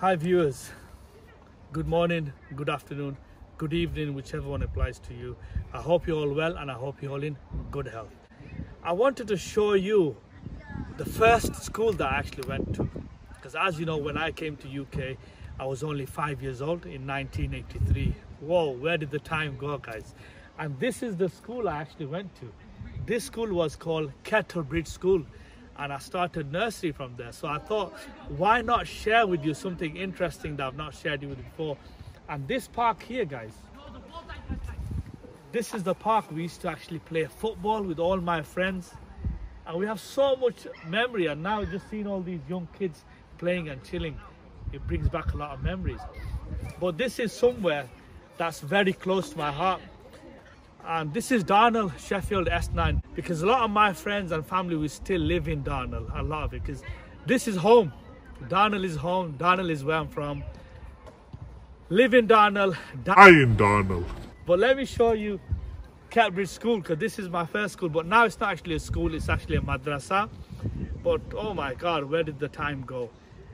Hi viewers, good morning, good afternoon, good evening, whichever one applies to you. I hope you're all well and I hope you're all in good health. I wanted to show you the first school that I actually went to. Because as you know, when I came to UK, I was only five years old in 1983. Whoa, where did the time go guys? And this is the school I actually went to. This school was called Kettlebridge School and I started nursery from there. So I thought, why not share with you something interesting that I've not shared with you before. And this park here, guys, this is the park we used to actually play football with all my friends. And we have so much memory. And now just seeing all these young kids playing and chilling, it brings back a lot of memories. But this is somewhere that's very close to my heart and this is Darnall Sheffield S9 because a lot of my friends and family we still live in Darnall a lot of it because this is home. Darnall is home. Darnall is where I'm from. Live in Darnall die in Darnall but let me show you Kettlebridge School because this is my first school. But now it's not actually a school it's actually a madrasa. But oh my god where did the time go?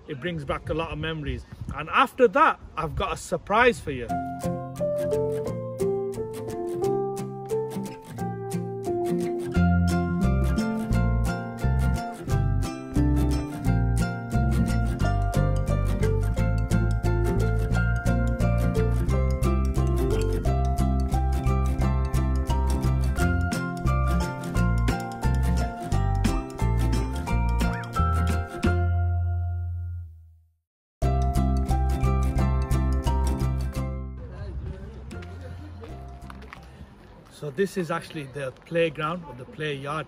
It brings back a lot of memories. And after that I've got a surprise for you this is actually the playground or the play yard.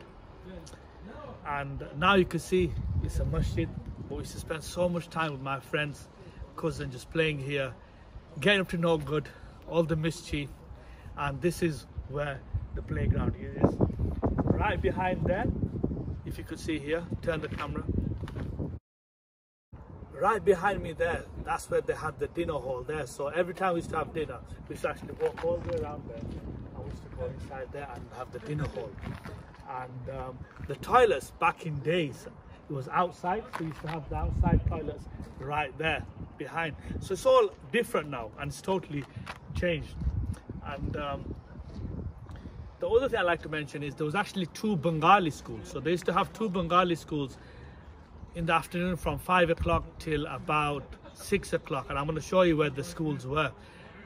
And now you can see it's a masjid. But we used to spend so much time with my friends, cousins, just playing here, getting up to no good, all the mischief. And this is where the playground is. Right behind there, if you could see here, turn the camera. Right behind me there, that's where they had the dinner hall there. So every time we used to have dinner, we used to actually walk all the way around there go inside there and have the dinner hall. And um, the toilets back in days, it was outside, so you used to have the outside toilets right there behind. So it's all different now and it's totally changed. And um, the other thing I like to mention is there was actually two Bengali schools. So they used to have two Bengali schools in the afternoon from five o'clock till about six o'clock. And I'm going to show you where the schools were.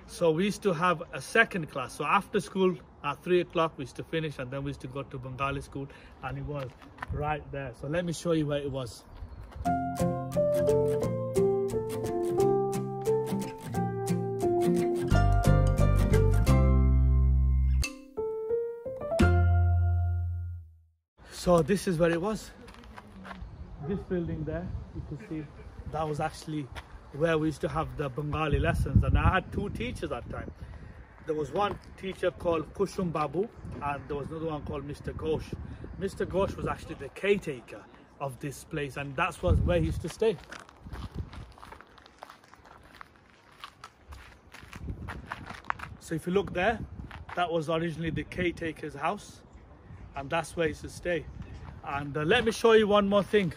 So we used to have a second class. So after school at three o'clock we used to finish and then we used to go to Bengali school and it was right there. So let me show you where it was. So this is where it was. This building there, you can see that was actually where we used to have the Bengali lessons and I had two teachers at that time. There was one teacher called Kushum Babu and there was another one called Mr. Ghosh. Mr. Ghosh was actually the caretaker of this place and that's was where he used to stay. So if you look there, that was originally the caretaker's house and that's where he used to stay. And uh, let me show you one more thing.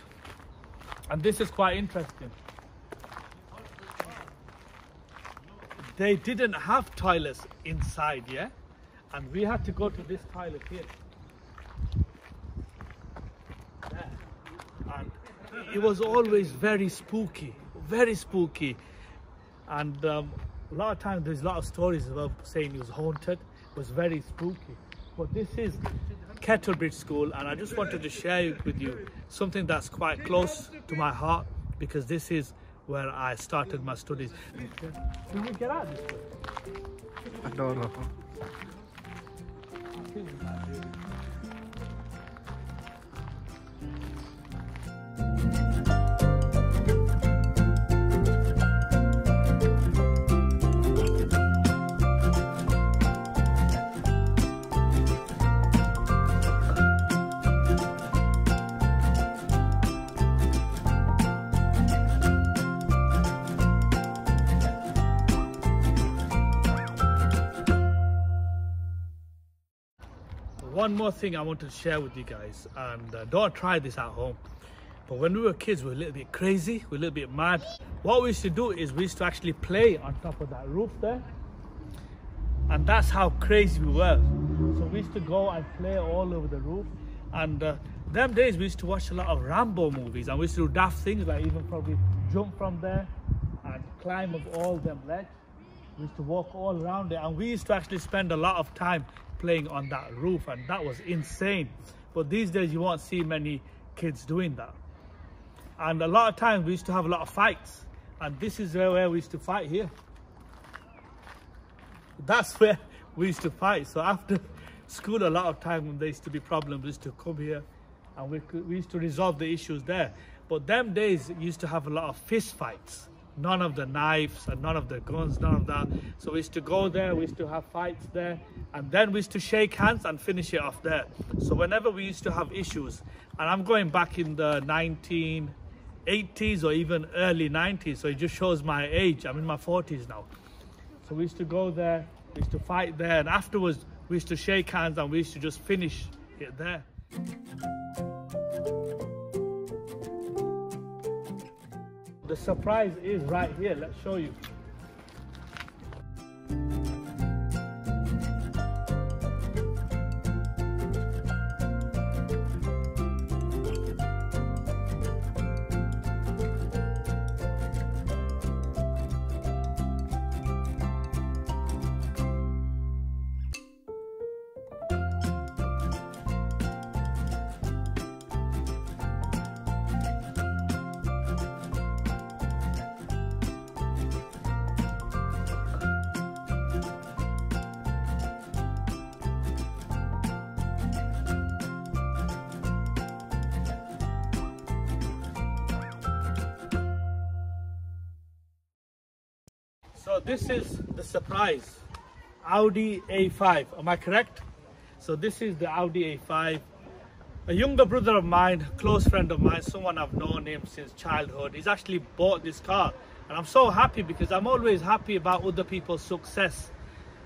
And this is quite interesting. They didn't have toilets inside, yeah? And we had to go to this toilet here. And it was always very spooky, very spooky. And um, a lot of times there's a lot of stories about saying it was haunted. It was very spooky. But this is Kettlebridge School and I just wanted to share with you something that's quite close to my heart because this is where I started my studies. We get out? I don't know. One more thing I want to share with you guys and uh, don't try this at home But when we were kids, we were a little bit crazy, we were a little bit mad. What we used to do is we used to actually play on top of that roof there. And that's how crazy we were. So we used to go and play all over the roof. And uh, them days we used to watch a lot of Rambo movies and we used to do daft things like even probably jump from there and climb up all them ledges. We used to walk all around it and we used to actually spend a lot of time playing on that roof and that was insane. But these days you won't see many kids doing that. And a lot of times we used to have a lot of fights and this is where we used to fight here. That's where we used to fight. So after school, a lot of time when there used to be problems, we used to come here and we, we used to resolve the issues there. But them days used to have a lot of fist fights. None of the knives and none of the guns, none of that. So we used to go there, we used to have fights there, and then we used to shake hands and finish it off there. So whenever we used to have issues, and I'm going back in the 1980s or even early 90s, so it just shows my age. I'm in my 40s now. So we used to go there, we used to fight there, and afterwards we used to shake hands and we used to just finish it there. The surprise is right here, let's show you. So this is the surprise. Audi A5, am I correct? So this is the Audi A5. A younger brother of mine, close friend of mine, someone I've known him since childhood, he's actually bought this car. And I'm so happy because I'm always happy about other people's success.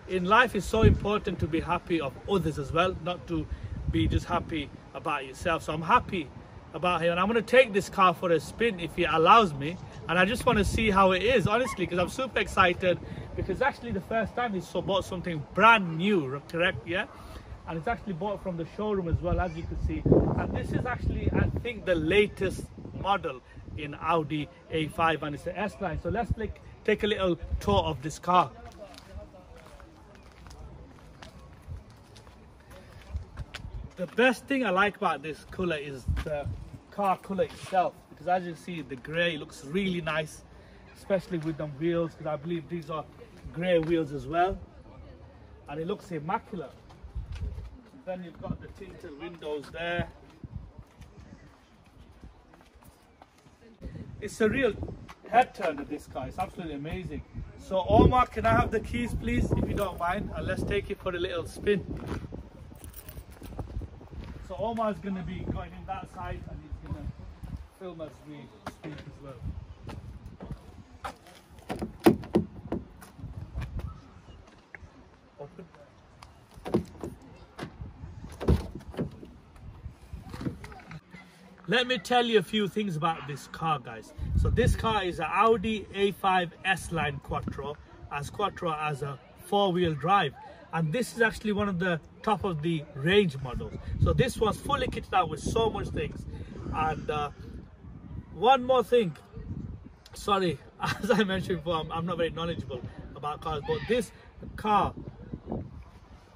In life it's so important to be happy of others as well, not to be just happy about yourself. So I'm happy about him. And I'm going to take this car for a spin if he allows me. And I just want to see how it is honestly because I'm super excited. Because actually the first time he bought something brand new correct? Yeah? And it's actually bought from the showroom as well as you can see. And this is actually I think the latest model in Audi A5 and it's an S-Line so let's like take a little tour of this car. The best thing I like about this colour is the car colour itself because as you see the grey looks really nice especially with them wheels because I believe these are grey wheels as well. And it looks immaculate. Then you've got the tinted windows there. It's a real head turner this car. It's absolutely amazing. So Omar can I have the keys please if you don't mind? And let's take it for a little spin. So Omar's going to be going in that side and film as we speak as well. Open. Let me tell you a few things about this car guys. So this car is an Audi A5 S-Line Quattro as Quattro as a four-wheel drive and this is actually one of the top of the range models so this was fully kitted out with so much things and uh, one more thing sorry as i mentioned before I'm, I'm, not very knowledgeable about cars but this car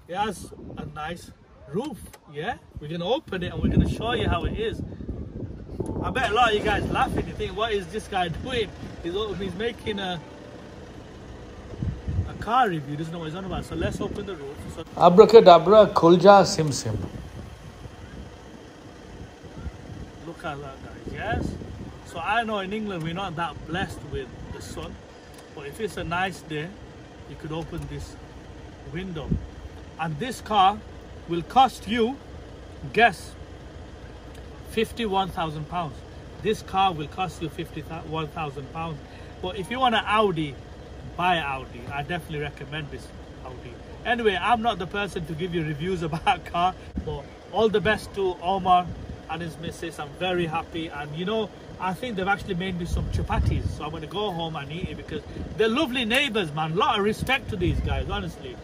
it has a nice roof yeah we're gonna open it and we're gonna show you how it is i bet a lot of you guys laughing you think what is this guy doing he's, he's making a car review doesn't know what he's on about. So let's open the roof. So Abracadabra, Kulja, Sim Sim. Look at that, guys. Yes. So I know in England we're not that blessed with the sun, but if it's a nice day, you could open this window, and this car will cost you, guess, fifty-one thousand pounds. This car will cost you fifty-one thousand pounds. But if you want an Audi buy Audi. I definitely recommend this Audi. Anyway, I'm not the person to give you reviews about a car, but all the best to Omar and his missus. I'm very happy. And you know, I think they've actually made me some chapatis. So I'm going to go home and eat it because they're lovely neighbors, man. A lot of respect to these guys, honestly.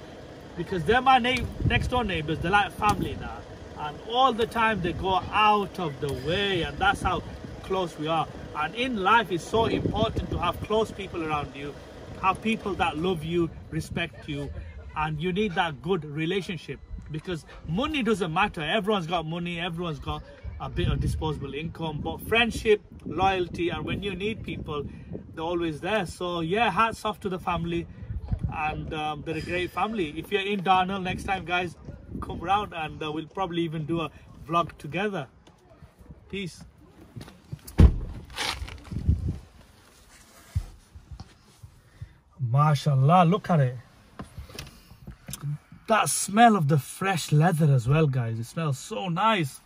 Because they're my next door neighbors. They're like family now. And all the time they go out of the way. And that's how close we are. And in life, it's so important to have close people around you. Have people that love you, respect you. And you need that good relationship because money doesn't matter. Everyone's got money, everyone's got a bit of disposable income, but friendship, loyalty, and when you need people, they're always there. So yeah, hats off to the family, and um, they're a great family. If you're in Darnall next time, guys, come around, and uh, we'll probably even do a vlog together. Peace. Mashallah, look at it that smell of the fresh leather as well guys it smells so nice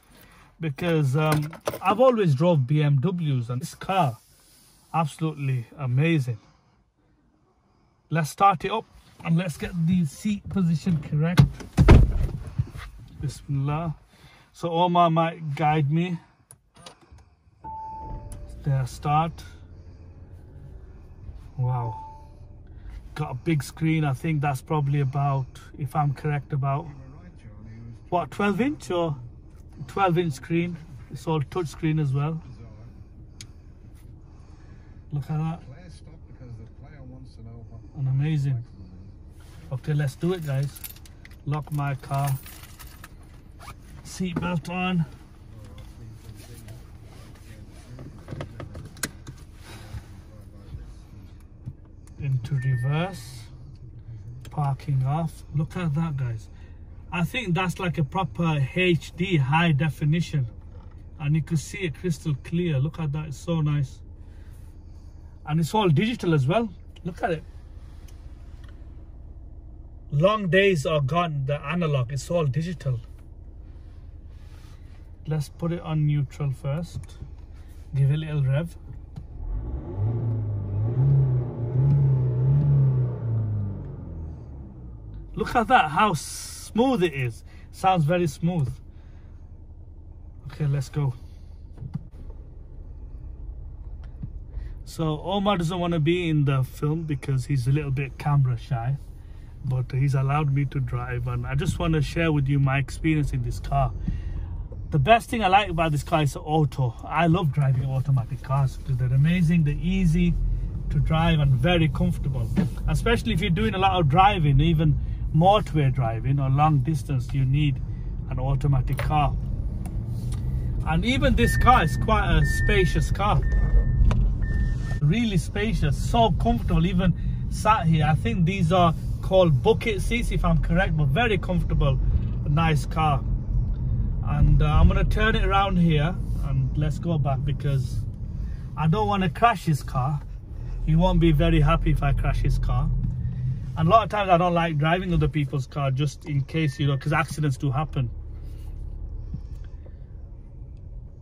because um, I've always drove BMWs and this car absolutely amazing. Let's start it up and let's get the seat position correct. Bismillah. So Omar might guide me. There start. Wow. Got a big screen. I think that's probably about, if I'm correct, about what 12 inch or 12 inch screen. It's all touch screen as well. Look at that. And amazing. Okay, let's do it, guys. Lock my car. Seatbelt on. into reverse parking off look at that guys i think that's like a proper hd high definition. And you can see it crystal clear. Look at that it's so nice. And it's all digital as well. Look at it. Long days are gone the analog it's all digital. Let's put it on neutral first. Give it a little rev. Look at that, how smooth it is. Sounds very smooth. Okay, let's go. So Omar doesn't want to be in the film because he's a little bit camera shy. But he's allowed me to drive and I just want to share with you my experience in this car. The best thing I like about this car is auto. I love driving automatic cars because they're amazing, they're easy to drive and very comfortable. Especially if you're doing a lot of driving, even motorway driving or long distance you need an automatic car. And even this car is quite a spacious car. Really spacious so comfortable even sat here. I think these are called bucket seats if i'm correct but very comfortable nice car. And uh, i'm to turn it around here and let's go back because i don't want to crash his car. He won't be very happy if i crash his car and a lot of times I don't like driving other people's car just in case, you know, because accidents do happen.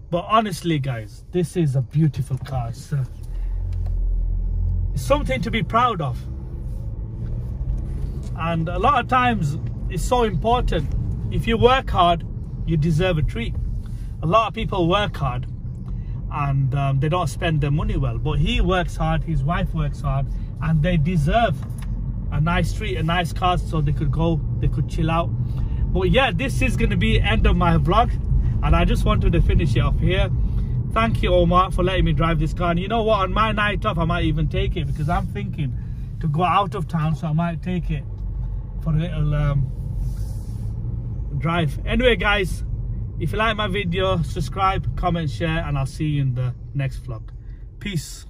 But honestly, guys, this is a beautiful car. It's, uh, it's something to be proud of. And a lot of times, it's so important. If you work hard, you deserve a treat. A lot of people work hard and um, they don't spend their money well. But he works hard, his wife works hard, and they deserve a nice street, a nice car so they could go, they could chill out. But yeah, this is going to be end of my vlog and I just wanted to finish it off here. Thank you Omar for letting me drive this car and you know what, on my night off I might even take it because I'm thinking to go out of town so I might take it for a little um, drive. Anyway guys, if you like my video, subscribe, comment, share and I'll see you in the next vlog. Peace.